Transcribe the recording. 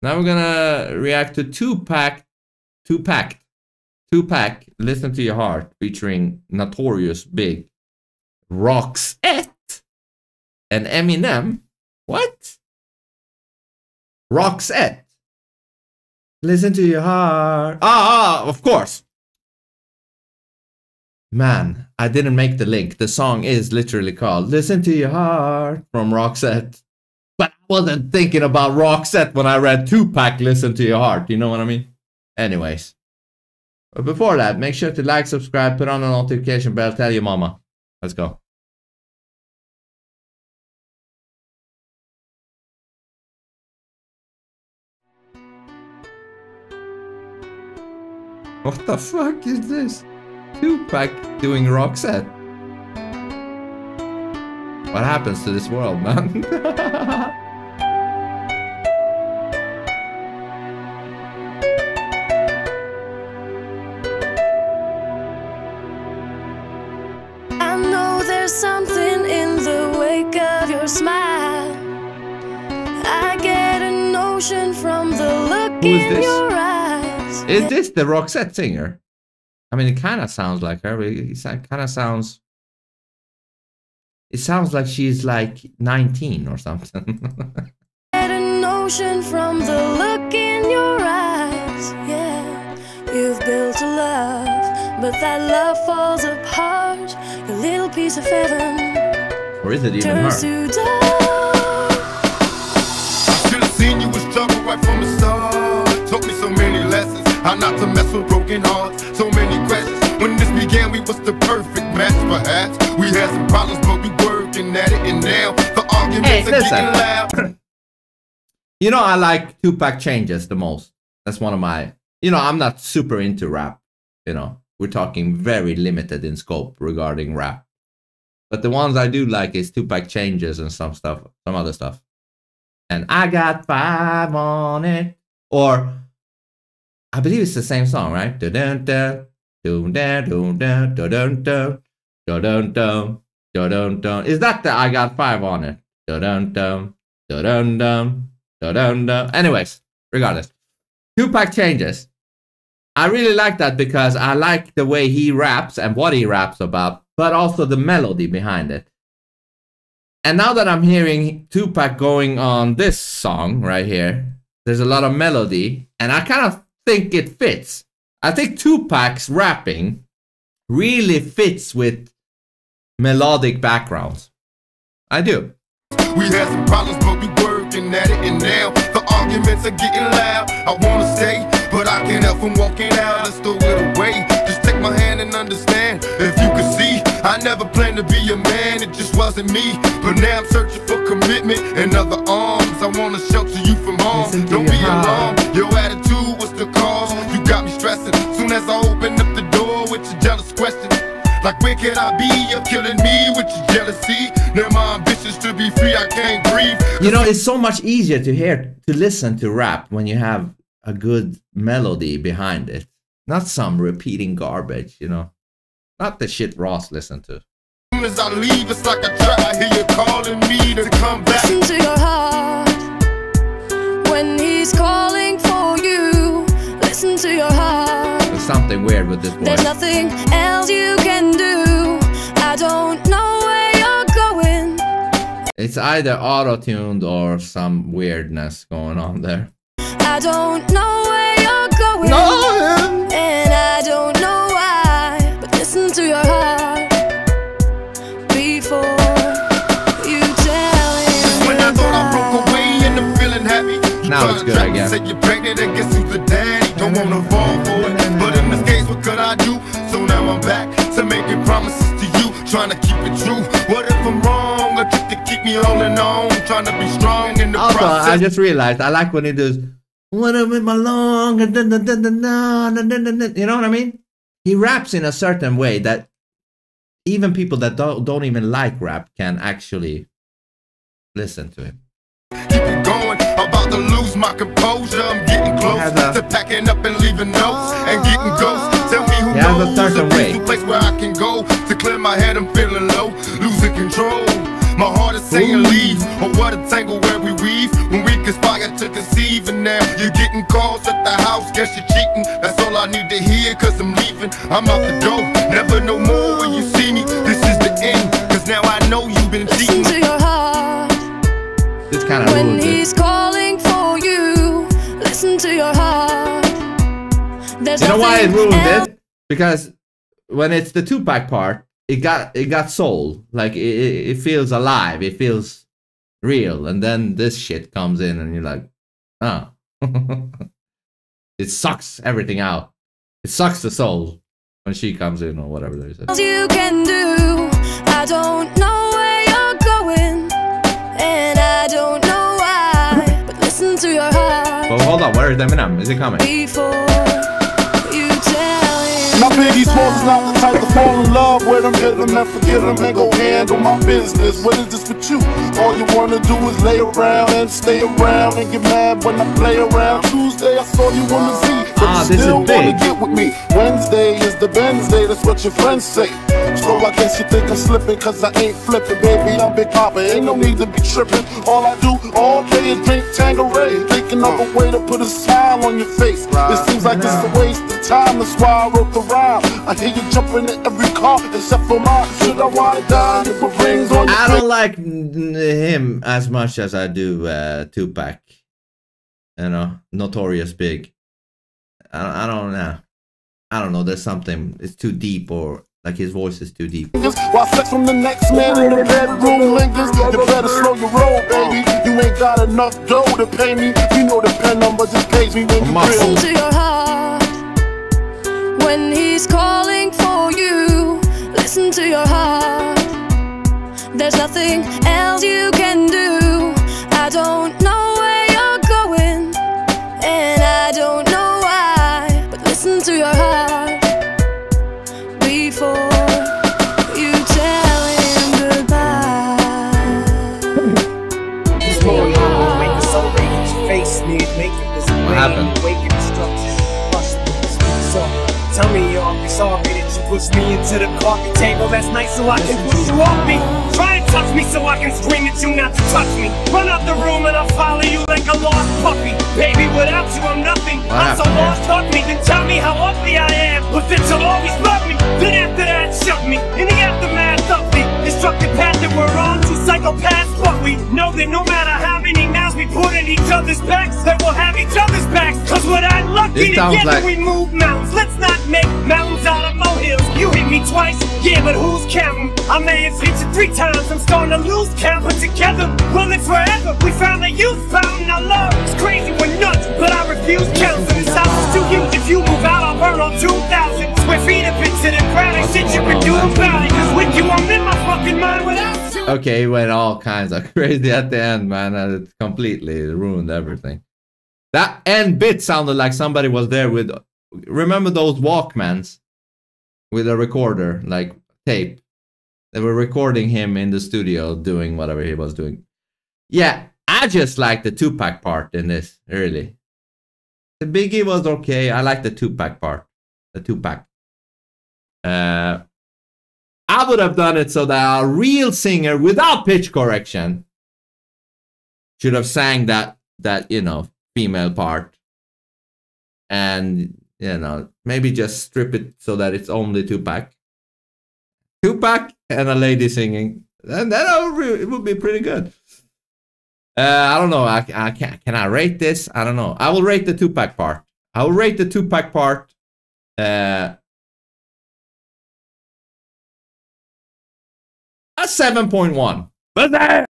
Now we're gonna react to Tupac, two pack, Tupac. Listen to your heart, featuring Notorious Big, Roxette, and Eminem. What? Roxette. Listen to your heart. Ah, ah, of course. Man, I didn't make the link. The song is literally called Listen to Your Heart from Roxette. Wasn't thinking about Roxette when I read Tupac Listen to Your Heart. You know what I mean? Anyways. But before that, make sure to like, subscribe, put on the notification bell, tell your mama. Let's go. What the fuck is this? Tupac doing Roxette. What happens to this world, man? there's something in the wake of your smile. I get a notion from the look Who is in this? your eyes. is this the Roxette singer? I mean, it kind of sounds like her. It kind of sounds. It sounds like she's like 19 or something. Get a notion from the look in your eyes. Yeah, you've built a love, but that love falls apart. Your little piece of heaven or is it even turns her? to dust. Should've seen you was trouble right from the start. Taught me so many lessons. How not to mess with broken hearts. So many questions. When this began, we was the perfect match, perhaps. We had some problems, but we working at it. And now the arguments Hey, are listen. getting loud. You know, I like Tupac changes the most. That's one of my. You know, I'm not super into rap. You know, we're talking very limited in scope regarding rap. But the ones I do like is Tupac changes and some stuff, some other stuff. And I got five on it. Or I believe it's the same song, right? Is that the I got five on it? Anyways, regardless. Tupac changes. I really like that because I like the way he raps and what he raps about, but also the melody behind it. And now that I'm hearing Tupac going on this song right here, there's a lot of melody, and I kind of think it fits. I think Tupac's rapping really fits with melodic backgrounds. I do. We had some problems, but we working at it. And now the arguments are getting loud. I wanna stay, but I can't help from walking out. Let's throw it away. Just take my hand and understand. If you could see, I never planned to be a man. It just wasn't me. But now I'm searching for commitment and other arms. I wanna shelter you from harm. Don't be alarmed. Your attitude was the cause. You got me stressing. Soon as I open up the door with your jealous questions. Like where can I be? You're killing me with your jealousy. Now my ambitions to be free, I can't breathe. You know, it's so much easier to hear, to listen to rap when you have a good melody behind it. Not some repeating garbage, you know. Not the shit Ross listened to. soon as I leave, it's like I try. I hear you calling me to come back. Listen to your heart when he's calling for you. Listen to your heart. There's something weird with this There's nothing else you can do. I don't It's either auto-tuned or some weirdness going on there. I don't know where you're going. And I don't know why. But listen to your heart before you tell him. When I thought I broke away and I'm feeling happy. You Now it's good track again. Say you're pregnant and guess who's the daddy? Don't wanna fall for it. But in this case, what could I do? So now I'm back to making promises to you. Trying to keep it true. What if I'm wrong? a to keep me. Trying to be strong in the also, process. I just realized I like when he does. What am I long? You know what I mean? He raps in a certain way that even people that don't, don't even like rap can actually listen to him. Keep it going, about to lose my composure. I'm getting close to packing up and leaving notes and getting ghosts. Tell me who knows a, a way. place where I can go to clear my head. I'm feeling low, losing control. My heart is saying leave, or what a tangle where we weave when we conspire to conceive, and now you're getting calls at the house, guess you're cheating. That's all I need to hear, cause I'm leaving. I'm out the door, never no more when you see me. This is the end, cause now I know you've been cheating. Listen to your heart This kind of when ruins it. he's calling for you. Listen to your heart. There's You know why it nothing ruined it? Because when it's the Tupac part, it got it got soul. Like it, it, it feels alive. It feels real. And then this shit comes in, and you're like, oh, it sucks everything out. It sucks the soul when she comes in or whatever said. else you can do. I don't know where you're going, and I don't know why. But listen to your heart But hold on, where is Eminem? Is he coming? before Now Biggie Smalls is not the type to fall in love with him, hit him and forget him and go handle my business. What is this with you? All you wanna do is lay around and stay around and get mad when I play around. Tuesday I saw you on the Z, but Ah, you this is still wanna big. get with me. Wednesday is the that's what your friends say. So I guess you think I'm slipping cause I ain't flipping, baby. I'm Big Papa, ain't no need to be tripping. All I do all day is drink Tanqueray, thinking of a way to put a smile on your face. It seems like it's a waste of time, that's why I wrote the rhyme. I hear you jumping in every car except for mine. Should I wanna die rings on your I don't like him as much as I do uh, Tupac. You know, Notorious Big. I, I don't know. I don't know. There's something. It's too deep, or like his voice is too deep. fingers While sex from the next man in the bedroom lingers You better slow your roll, baby You ain't got enough dough to pay me You know the pen number just pays me when you Muscle. Listen to your heart when he's calling for you. Listen to your heart. There's nothing else you can do. I don't What happened? Waking destruction, rush so Tell me you're sorry that you pushed me into the coffee table last night so I can push you off me. Try and touch me so I can scream at you not to touch me. Run out the room and I'll follow you like a lost puppy. Baby, without you I'm nothing. What I'm so lost, hug me, then tell me how ugly I am. But then you'll always love me. Then after that, shove me. In the aftermath of the destructive path that we're on, two psychopaths. But we know that no matter how many mouths we put in each other's backs, that we'll have sounds together like- we move mountains. Let's not make mountains out of molehills. You hit me twice, yeah, but who's counting? I may have hit you three times. I'm starting to lose count, but together we'll live forever. We found the youth fountain. Our love is crazy, we're nuts, but I refuse counts. And this house is too huge. If you move out, I'll burn on 2,000 square feet of it to the ground. Ain't shit you can do about it. Cause with you, I'm in my fucking mind without you. Okay, it went all kinds of crazy at the end, man. and It completely ruined everything. That end bit sounded like somebody was there with. Remember those Walkmans with a recorder, like tape? They were recording him in the studio doing whatever he was doing. Yeah, I just like the Tupac part in this, really. The Biggie was okay. I like the Tupac part. The Tupac. Uh, I would have done it so that a real singer without pitch correction should have sang that that you know female part. And you know maybe just strip it so that it's only Tupac two pack and a lady singing. And then it would be- it would be pretty good. Uh, I don't know. I, I can can I rate this? I don't know. I will rate the Tupac part. I will rate the Tupac part uh, a 7.1 but that